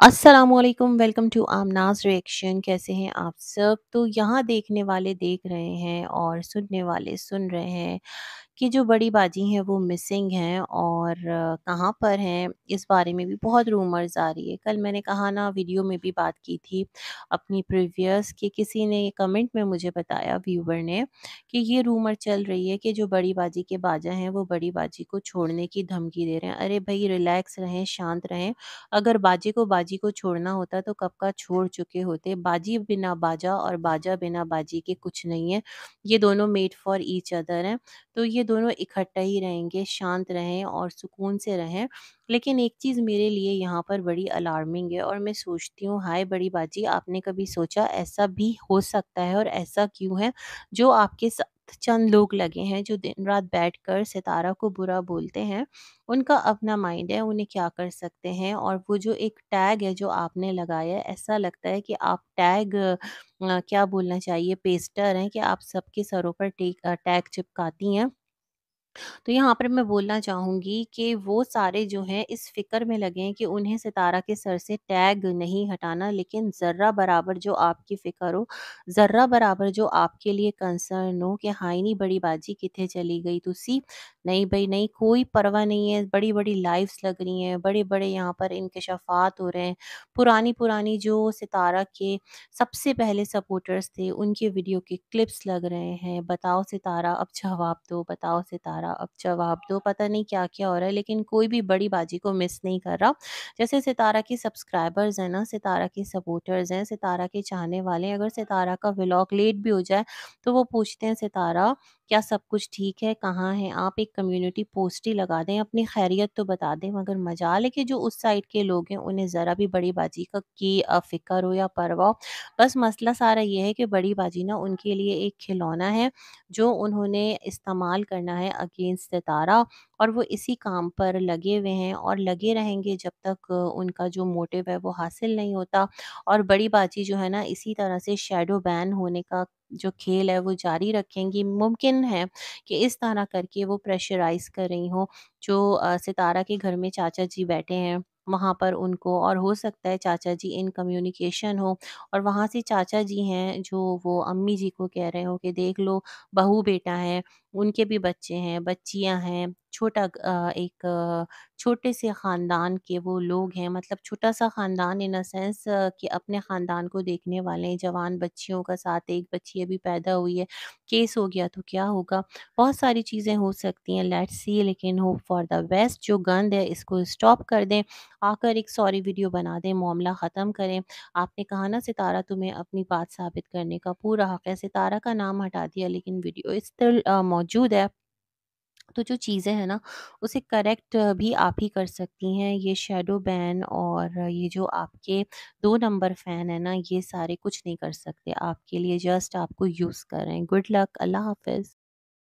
अस्सलामुअलैकुम, welcome to आमनाज reaction. कैसे हैं आप सब? तो यहाँ देखने वाले देख रहे हैं और सुनने वाले सुन रहे हैं। कि जो बड़ी बाजी हैं, वो मिसिंग हैं और कहाँ पर हैं, इस बारे में भी बहुत रूमर्स आ रही है। कल मैंने कहा ना, वीडियो में भी बात की थी अपनी प्रीवियस कि किसी ने कमेंट में मुझे बताया व्यूवर ने कि ये रूमर चल रही है कि जो बड़ी बाजी के बाजा हैं, वो बड़ी बाजी को छोड़ने की धमकी दे रहे हैं। अरे भाई, रिलैक्स रहें, शांत रहें। अगर बाजे को बाजी को छोड़ना होता तो कब का छोड़ चुके होते? बाजी बिना बाजा और बाजा बिना बाजी के कुछ नहीं है। ये दोनों मेड फॉर ईच अदर हैं। तो ये दोनों इकट्ठा ही रहेंगे, शांत रहें और सुकून से रहें। लेकिन एक चीज़ मेरे लिए यहाँ पर बड़ी अलार्मिंग है और मैं सोचती हूँ, हाय बड़ी बाजी, आपने कभी सोचा ऐसा भी हो सकता है और ऐसा क्यों है? जो आपके साथ चंद लोग लगे हैं, जो दिन रात बैठकर सितारा को बुरा बोलते हैं, उनका अपना माइंड है, उन्हें क्या कर सकते हैं? और वो जो एक टैग है जो आपने लगाया है, ऐसा लगता है कि आप टैग क्या बोलना चाहिए पेस्टर हैं कि आप सबके सरों पर टेक टैग चिपकाती हैं। तो यहाँ पर मैं बोलना चाहूँगी कि वो सारे जो हैं इस फ़िक्र में लगे हैं कि उन्हें सितारा के सर से टैग नहीं हटाना लेकिन ज़र्रा बराबर जो आपकी फ़िक्र हो, ज़र्रा बराबर जो आपके लिए कंसर्न हो कि हाय नी बड़ी बाजी कित्थे चली गई तुसी? नहीं भई नहीं कोई परवाह नहीं है, बड़ी-बड़ी लाइव्स लग रही हैं, बड़े-बड़े यहाँ पर इंकशाफ़ात हो रहे हैं। पुरानी-पुरानी जो सितारा के सबसे पहले सपोर्टर्स थे उनके वीडियो के क्लिप्स लग रहे हैं। बताओ सितारा अब जवाब दो, बताओ सितारा अब जवाब दो। पता नहीं क्या-क्या हो रहा है लेकिन कोई भी बड़ी बाजी को मिस नहीं कर रहा। जैसे सितारा की सब्सक्राइबर्स हैं ना, सितारा के सपोर्टर्स हैं, सितारा के चाहने वाले हैं, अगर सितारा का व्लॉग लेट भी हो जाए तो वो पूछते हैं सितारा क्या सब कुछ ठीक है? कहाँ हैं आप? एक कम्युनिटी पोस्ट ही लगा दें, अपनी खैरियत तो बता दें मगर मजाल है कि जो उस साइड के लोग हैं उन्हें ज़रा भी बड़ी बाजी का की फ़िक्र हो या परवाह हो। बस मसला सारा ये है कि बड़ी बाजी ना उनके लिए एक खिलौना है जो उन्होंने इस्तेमाल करना है अगेंस्ट सितारा और वो इसी काम पर लगे हुए हैं और लगे रहेंगे जब तक उनका जो मोटिव है वो हासिल नहीं होता और बड़ी बाजी जो है ना इसी तरह से शैडो बैन होने का जो खेल है वो जारी रखेंगी, मुमकिन है कि इस तरह करके वो प्रेशराइज कर रही हों। जो सितारा के घर में चाचा जी बैठे हैं, वहाँ पर उनको और हो सकता है चाचा जी इन कम्युनिकेशन हो और वहाँ से चाचा जी हैं जो वो अम्मी जी को कह रहे हो कि देख लो, बहू बेटा है उनके भी बच्चे हैं बच्चियाँ हैं छोटा एक छोटे से ख़ानदान के वो लोग हैं मतलब छोटा सा ख़ानदान इन अ सेंस कि अपने ख़ानदान को देखने वाले हैं जवान बच्चियों का साथ एक बच्ची अभी पैदा हुई है केस हो गया तो क्या होगा? बहुत सारी चीज़ें हो सकती हैं लेट्स सी लेकिन होप फॉर द बेस्ट जो गंद है इसको स्टॉप कर दें आकर एक सॉरी वीडियो बना दें मामला ख़त्म करें। आपने कहा ना सितारा तुम्हें अपनी बात साबित करने का पूरा हक़ है सितारा का नाम हटा दिया लेकिन वीडियो स्टिल अ, मौजूद है तो जो चीज़ें हैं ना, उसे करेक्ट भी आप ही कर सकती हैं। ये शेडो बैन और ये जो आपके दो नंबर फ़ैन है ना, ये सारे कुछ नहीं कर सकते। आपके लिए जस्ट आपको यूज़ करें। गुड लक अल्लाह हाफ़िज़।